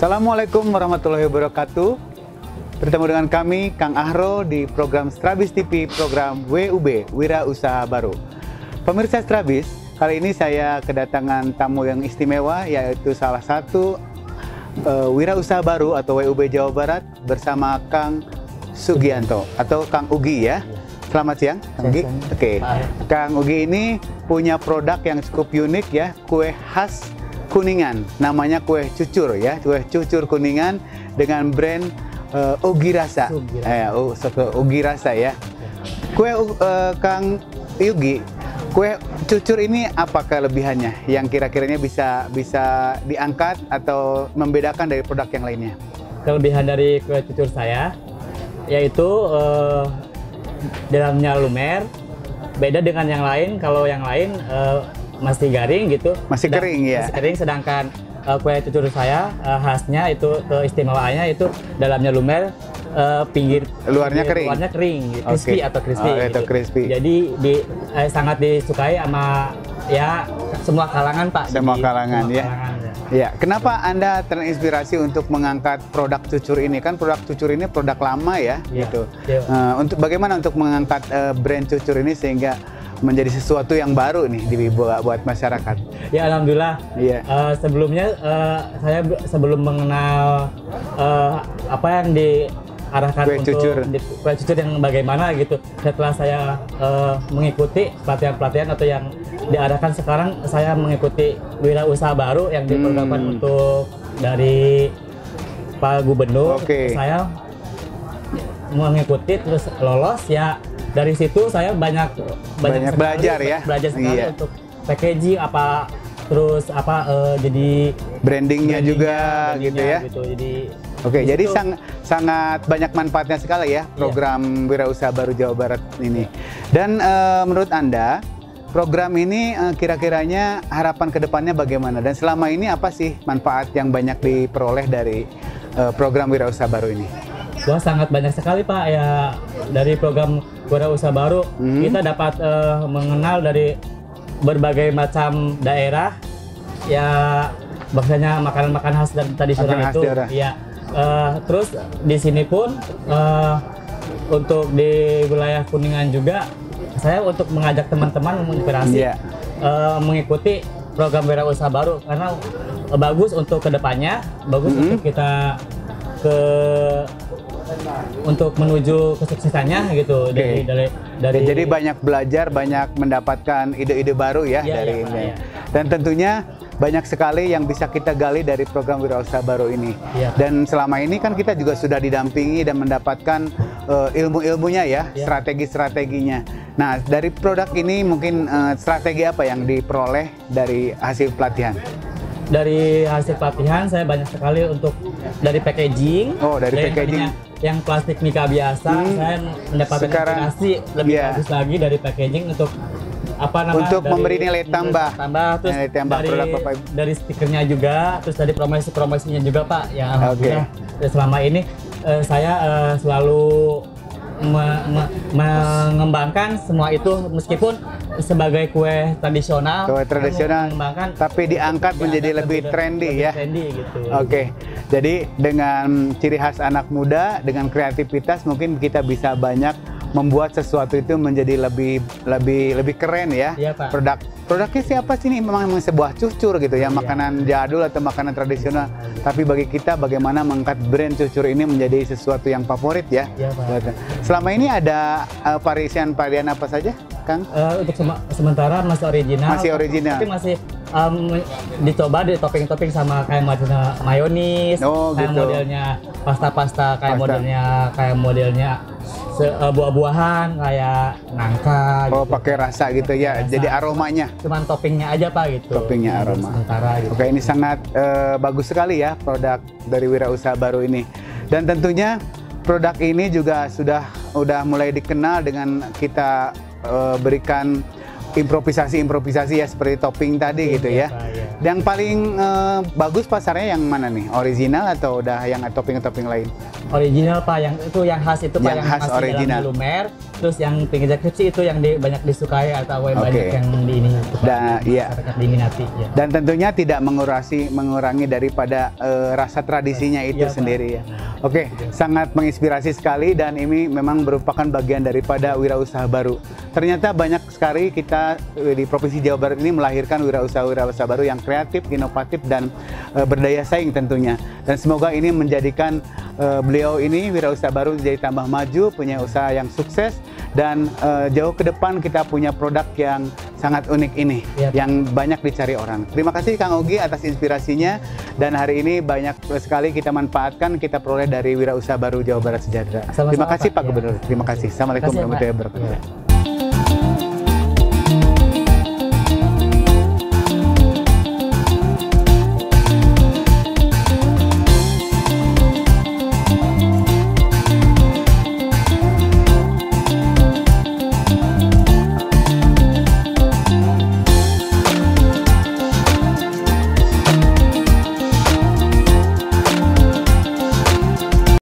Assalamualaikum warahmatullahi wabarakatuh. Bertemu dengan kami, Kang Ahro, di program Strabis TV, program WUB, Wira Usaha Baru. Pemirsa Strabis, kali ini saya kedatangan tamu yang istimewa, yaitu salah satu uh, Wira Usaha Baru atau WUB Jawa Barat bersama Kang Sugianto atau Kang Ugi ya. Selamat siang, Kang Ugi. Oke, Kang Ugi ini punya produk yang cukup unik ya, kue khas Kuningan, namanya kue cucur ya, kue cucur Kuningan dengan brand uh, Ugi Rasa. Ugi Rasa. Eh, uh, so- Ugi Rasa ya. Kue uh, Kang Yugi, kue cucur ini apa kelebihannya yang kira-kiranya bisa bisa diangkat atau membedakan dari produk yang lainnya? Kelebihan dari kue cucur saya yaitu eh, dalamnya lumer. Beda dengan yang lain, kalau yang lain eh, masih garing gitu. Masih Sedang- kering, ya? Masih kering sedangkan eh, kue cucur saya eh, khasnya itu keistimewaannya itu dalamnya lumer, eh, pinggir Luarnya pinggir kering? Luarnya kering, crispy Oke. atau crispy. Oh, itu crispy. Jadi di, eh, sangat disukai sama ya semua kalangan Pak. Semua Jadi, kalangan, semua ya. kalangan, ya. Ya, kenapa Anda terinspirasi untuk mengangkat produk cucur ini? Kan produk cucur ini produk lama ya, Iya, gitu. iya. Eh, untuk bagaimana untuk mengangkat eh, brand cucur ini sehingga menjadi sesuatu yang baru nih di buat, buat masyarakat? Ya alhamdulillah. Iya. Eh, sebelumnya eh, saya be- sebelum mengenal eh, apa yang diarahkan Kue untuk cucur. di- kue cucur yang bagaimana gitu. Setelah saya eh, mengikuti pelatihan-pelatihan atau yang diarahkan sekarang saya mengikuti wirausaha baru yang diprogramkan Hmm. untuk dari Pak Gubernur. Oke. Saya mengikuti terus lolos ya dari situ saya banyak Banyak sekali belajar ya? belajar sekali Iya. untuk packaging apa terus apa eh, jadi Brandingnya juga brandingnya gitu ya. gitu. jadi Oke, di jadi sang- sangat banyak manfaatnya sekali ya program Wirausaha Baru Jawa Barat ini. Dan eh, menurut Anda, program ini eh, kira-kiranya harapan ke depannya bagaimana? Dan selama ini apa sih manfaat yang banyak diperoleh dari program Wirausaha Baru ini? Wah sangat banyak sekali Pak ya dari program Wirausaha Baru Hmm. kita dapat eh, mengenal dari berbagai macam daerah ya bahasanya makanan-makanan khas dan tradisional Makanan khas itu daerah. ya eh, terus di sini pun eh, untuk di wilayah Kuningan juga saya untuk mengajak teman-teman menginspirasi Iya. eh, mengikuti program wirausaha baru karena bagus untuk ke depannya bagus Mhm. untuk kita ke untuk menuju kesuksesannya gitu dari dari dari Oke, jadi banyak belajar, banyak mendapatkan ide-ide baru ya Iya, dari Pak, ini. iya. Dan tentunya banyak sekali yang bisa kita gali dari program Wirausaha Baru ini. Pak. Dan selama ini kan kita juga sudah didampingi dan mendapatkan eh, ilmu-ilmunya ya, Iya. strategi-strateginya. Nah, dari produk ini mungkin eh, strategi apa yang diperoleh dari hasil pelatihan? dari hasil pelatihan saya banyak sekali untuk dari packaging Oh, dari yang packaging. Yang plastik mika biasa Hmm. saya mendapatkan Sekarang, lebih iya. bagus lagi dari packaging untuk apa namanya Untuk memberi nilai tambah. tambah terus Nilai tambah dari produk Bapak Ibu. dari stikernya juga terus dari promosi promosinya juga pak ya alhamdulillah Dan selama ini eh, saya eh, selalu me- me- mengembangkan semua itu meskipun sebagai kue tradisional Kue tradisional, tapi diangkat menjadi diangkat lebih trendy ya. trendy gitu Oke, jadi dengan ciri khas anak muda, dengan kreativitas mungkin kita bisa banyak membuat sesuatu itu menjadi lebih lebih lebih keren ya. Iya, Pak. Produk produknya siapa sih ini? Memang, memang sebuah cucur gitu ya, Iya. makanan jadul atau makanan tradisional. Tapi bagi kita bagaimana mengangkat brand cucur ini menjadi sesuatu yang favorit ya. Iya, Pak. Selama ini ada uh, variasian-varian apa saja, Kang? Eh, untuk sema- sementara masih original. Masih original. Tapi masih em, dicoba di topping-topping sama kayak modelnya mayonis, Oh, kayak gitu. modelnya pasta-pasta, kayak Pasta. modelnya kayak modelnya eh, buah-buahan kayak nangka. Oh, gitu. pakai rasa gitu ya. Rasa. Jadi aromanya. Cuman toppingnya aja pak gitu. Toppingnya aroma. Sementara gitu. Oke, ini sangat eh, bagus sekali ya produk dari Wirausaha Baru ini. Dan tentunya produk ini juga sudah udah mulai dikenal dengan kita eh, berikan improvisasi-improvisasi ya seperti topping tadi gitu ya. Pak, iya. Yang paling eh, bagus pasarnya yang mana nih? Original atau udah yang topping-topping lain? original Pak, yang itu yang khas itu Pak Yang yang, khas masih original. dalam lumer. Terus yang pinggir skripsi itu yang di- banyak disukai atau yang banyak yang di ini itu, Pak, Dan, iya. diminati ya. Dan tentunya tidak mengurasi mengurangi daripada eh, rasa tradisinya itu Iya, Pak. sendiri ya. Oke, sangat menginspirasi sekali dan ini memang merupakan bagian daripada wirausaha baru. Ternyata banyak sekali kita eh, di Provinsi Jawa Barat ini melahirkan wirausaha-wirausaha baru yang kreatif, inovatif dan eh, berdaya saing tentunya. Dan semoga ini menjadikan eh, beliau ini wirausaha baru jadi tambah maju, punya usaha yang sukses dan eh, jauh ke depan kita punya produk yang sangat unik ini Iya, Pak. yang banyak dicari orang. Terima kasih Kang Ogi atas inspirasinya dan hari ini banyak sekali kita manfaatkan kita peroleh dari Wirausaha Baru Jawa Barat Sejahtera. Terima kasih Pak. Pak Iya. Gubernur. Terima kasih. Assalamualaikum warahmatullahi wabarakatuh. Iya.